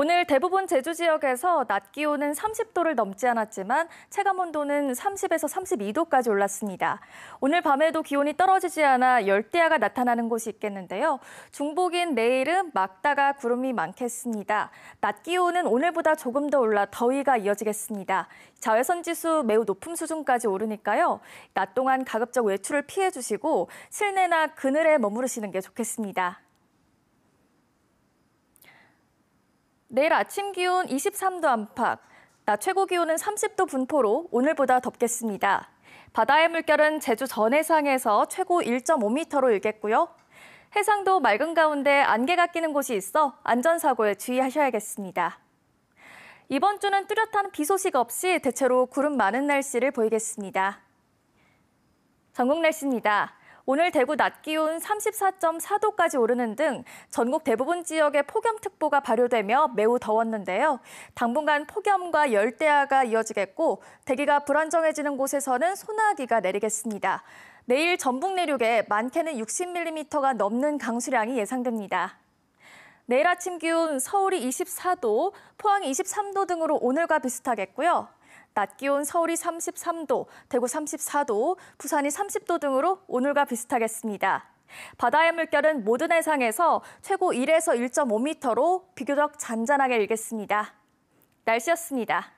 오늘 대부분 제주 지역에서 낮 기온은 30도를 넘지 않았지만 체감 온도는 30에서 32도까지 올랐습니다. 오늘 밤에도 기온이 떨어지지 않아 열대야가 나타나는 곳이 있겠는데요. 중복인 내일은 막다가 구름이 많겠습니다. 낮 기온은 오늘보다 조금 더 올라 더위가 이어지겠습니다. 자외선 지수 매우 높은 수준까지 오르니까요. 낮 동안 가급적 외출을 피해 주시고 실내나 그늘에 머무르시는 게 좋겠습니다. 내일 아침 기온 23도 안팎, 낮 최고 기온은 30도 분포로 오늘보다 덥겠습니다. 바다의 물결은 제주 전해상에서 최고 1.5m로 일겠고요. 해상도 맑은 가운데 안개가 끼는 곳이 있어 안전사고에 주의하셔야겠습니다. 이번 주는 뚜렷한 비 소식 없이 대체로 구름 많은 날씨를 보이겠습니다. 전국 날씨입니다. 오늘 대구 낮 기온 34.4도까지 오르는 등 전국 대부분 지역에 폭염특보가 발효되며 매우 더웠는데요. 당분간 폭염과 열대야가 이어지겠고 대기가 불안정해지는 곳에서는 소나기가 내리겠습니다. 내일 전북 내륙에 많게는 60mm가 넘는 강수량이 예상됩니다. 내일 아침 기온 서울이 24도, 포항이 23도 등으로 오늘과 비슷하겠고요. 낮 기온 서울이 33도, 대구 34도, 부산이 30도 등으로 오늘과 비슷하겠습니다. 바다의 물결은 모든 해상에서 최고 1에서 1.5m로 비교적 잔잔하게 일겠습니다. 날씨였습니다.